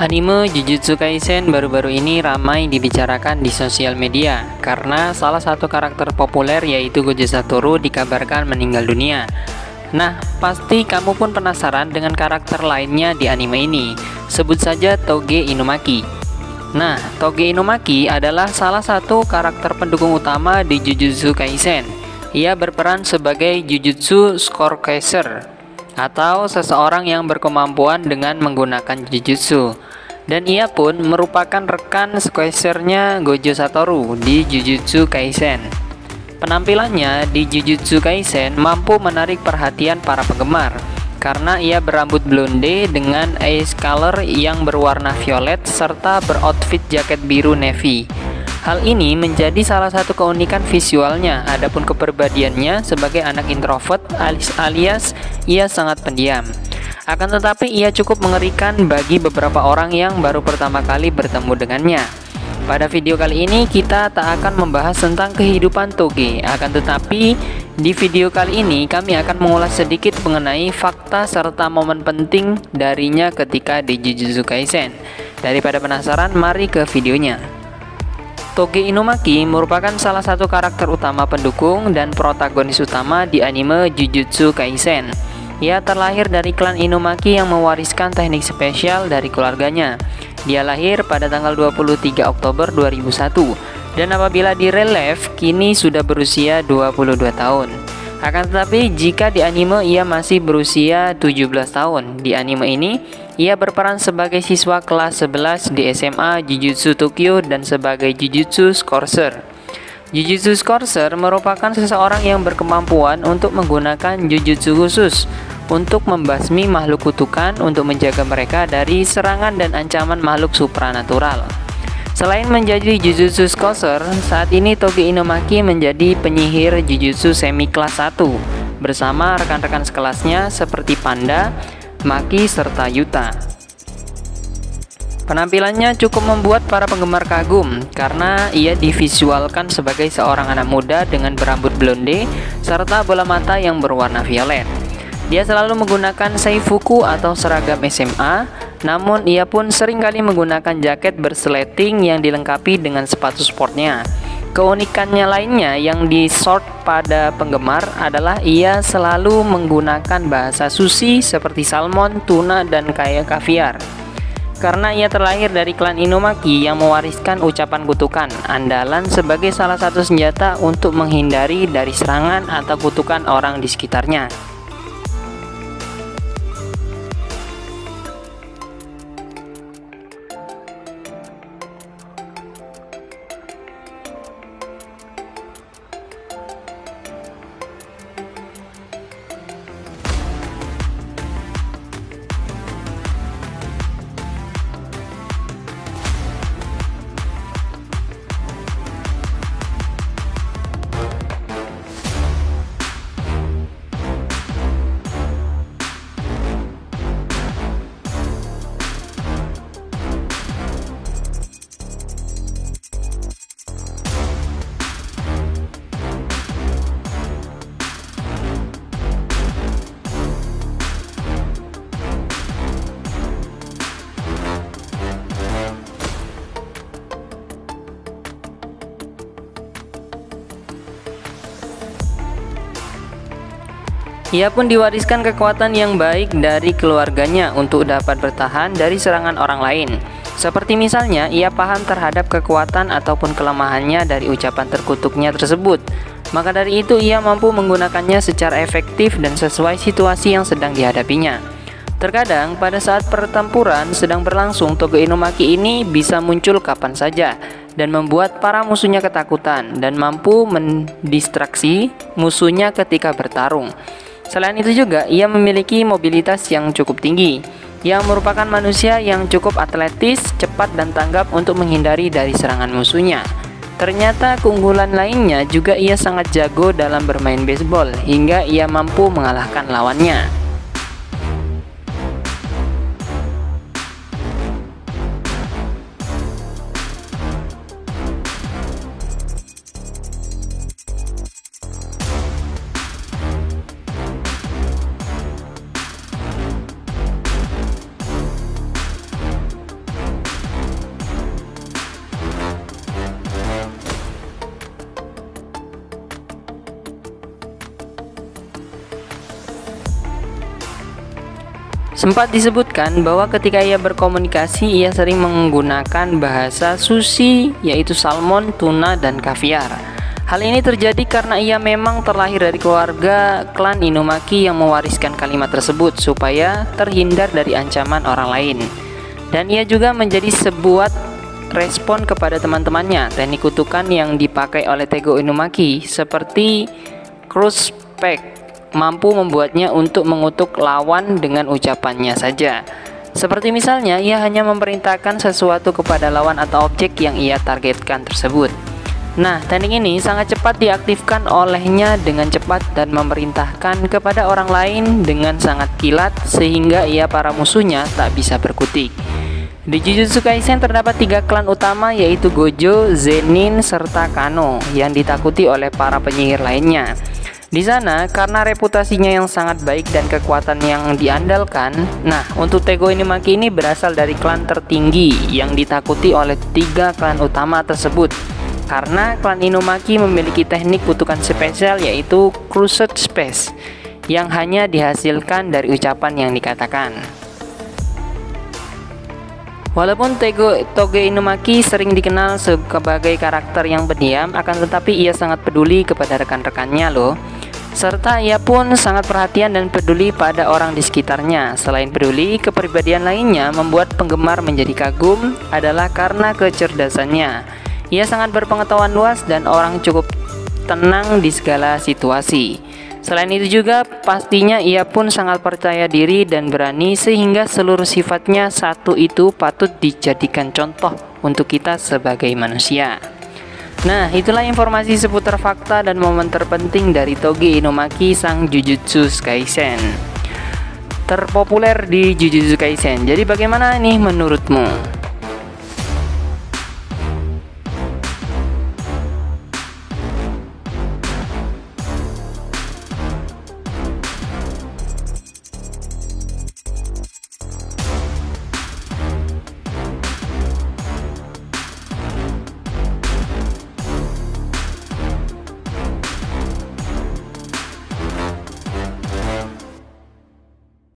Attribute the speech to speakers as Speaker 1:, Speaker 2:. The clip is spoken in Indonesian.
Speaker 1: Anime Jujutsu Kaisen baru-baru ini ramai dibicarakan di sosial media karena salah satu karakter populer yaitu Gojo Satoru dikabarkan meninggal dunia. Nah, pasti kamu pun penasaran dengan karakter lainnya di anime ini. Sebut saja Toge Inumaki. Nah, Toge Inumaki adalah salah satu karakter pendukung utama di Jujutsu Kaisen. Ia berperan sebagai Jujutsu Scorecaster atau seseorang yang berkemampuan dengan menggunakan Jujutsu dan ia pun merupakan rekan squashernya Gojo Satoru di Jujutsu Kaisen. Penampilannya di Jujutsu Kaisen mampu menarik perhatian para penggemar karena ia berambut blonde dengan ice color yang berwarna violet serta beroutfit jaket biru navy. Hal ini menjadi salah satu keunikan visualnya, adapun kepribadiannya sebagai anak introvert alias ia sangat pendiam. Akan tetapi ia cukup mengerikan bagi beberapa orang yang baru pertama kali bertemu dengannya. Pada video kali ini kita tak akan membahas tentang kehidupan Toge, akan tetapi di video kali ini kami akan mengulas sedikit mengenai fakta serta momen penting darinya ketika di Jujutsu Kaisen. Daripada penasaran, mari ke videonya. Toge Inumaki merupakan salah satu karakter utama pendukung dan protagonis utama di anime Jujutsu Kaisen. Ia terlahir dari klan Inumaki yang mewariskan teknik spesial dari keluarganya. Dia lahir pada tanggal 23 Oktober 2001 dan apabila di relief kini sudah berusia 22 tahun. Akan tetapi jika di anime ia masih berusia 17 tahun. Di anime ini ia berperan sebagai siswa kelas 11 di SMA Jujutsu Tokyo dan sebagai Jujutsu Scorcher. Jujutsu Scorcher merupakan seseorang yang berkemampuan untuk menggunakan jujutsu khusus untuk membasmi makhluk kutukan untuk menjaga mereka dari serangan dan ancaman makhluk supranatural. Selain menjadi Jujutsu Scholar, saat ini Togi Inumaki menjadi penyihir Jujutsu semi kelas 1 bersama rekan-rekan sekelasnya seperti Panda, Maki, serta Yuta. Penampilannya cukup membuat para penggemar kagum karena ia divisualkan sebagai seorang anak muda dengan berambut blonde serta bola mata yang berwarna violet. Dia selalu menggunakan seifuku atau seragam SMA, namun ia pun sering kali menggunakan jaket bersleting yang dilengkapi dengan sepatu sportnya. Keunikannya lainnya yang disort pada penggemar adalah ia selalu menggunakan bahasa sushi seperti salmon, tuna, dan kaya kaviar. Karena ia terlahir dari klan Inumaki yang mewariskan ucapan kutukan, andalan sebagai salah satu senjata untuk menghindari dari serangan atau kutukan orang di sekitarnya. Ia pun diwariskan kekuatan yang baik dari keluarganya untuk dapat bertahan dari serangan orang lain. Seperti misalnya, ia paham terhadap kekuatan ataupun kelemahannya dari ucapan terkutuknya tersebut. Maka dari itu, ia mampu menggunakannya secara efektif dan sesuai situasi yang sedang dihadapinya. Terkadang, pada saat pertempuran sedang berlangsung, Togo Inumaki ini bisa muncul kapan saja dan membuat para musuhnya ketakutan dan mampu mendistraksi musuhnya ketika bertarung. Selain itu juga, ia memiliki mobilitas yang cukup tinggi, yang merupakan manusia yang cukup atletis, cepat dan tanggap untuk menghindari dari serangan musuhnya. Ternyata keunggulan lainnya juga ia sangat jago dalam bermain baseball hingga ia mampu mengalahkan lawannya. Sempat disebutkan bahwa ketika ia berkomunikasi ia sering menggunakan bahasa sushi yaitu salmon, tuna, dan kaviar. Hal ini terjadi karena ia memang terlahir dari keluarga klan Inumaki yang mewariskan kalimat tersebut supaya terhindar dari ancaman orang lain. Dan ia juga menjadi sebuah respon kepada teman-temannya teknik kutukan yang dipakai oleh Tego Inumaki seperti Cruise Pack mampu membuatnya untuk mengutuk lawan dengan ucapannya saja. Seperti misalnya, ia hanya memerintahkan sesuatu kepada lawan atau objek yang ia targetkan tersebut. Nah, teknik ini sangat cepat diaktifkan olehnya dengan cepat dan memerintahkan kepada orang lain dengan sangat kilat sehingga ia para musuhnya tak bisa berkutik. Di Jujutsu Kaisen terdapat tiga klan utama yaitu Gojo, Zenin, serta Kano yang ditakuti oleh para penyihir lainnya. Di sana, karena reputasinya yang sangat baik dan kekuatan yang diandalkan, nah untuk Tego Inumaki ini berasal dari klan tertinggi yang ditakuti oleh tiga klan utama tersebut. Karena klan Inumaki memiliki teknik kutukan spesial yaitu Crusade Space yang hanya dihasilkan dari ucapan yang dikatakan. Walaupun Tego Toge Inumaki sering dikenal sebagai karakter yang pendiam, akan tetapi ia sangat peduli kepada rekan-rekannya loh serta ia pun sangat perhatian dan peduli pada orang di sekitarnya. Selain peduli, kepribadian lainnya membuat penggemar menjadi kagum adalah karena kecerdasannya. Ia sangat berpengetahuan luas dan orang cukup tenang di segala situasi. Selain itu juga pastinya ia pun sangat percaya diri dan berani sehingga seluruh sifatnya satu itu patut dijadikan contoh untuk kita sebagai manusia. Nah, itulah informasi seputar fakta dan momen terpenting dari Toge Inomaki sang Jujutsu Kaisen. Terpopuler di Jujutsu Kaisen. Jadi bagaimana nih menurutmu?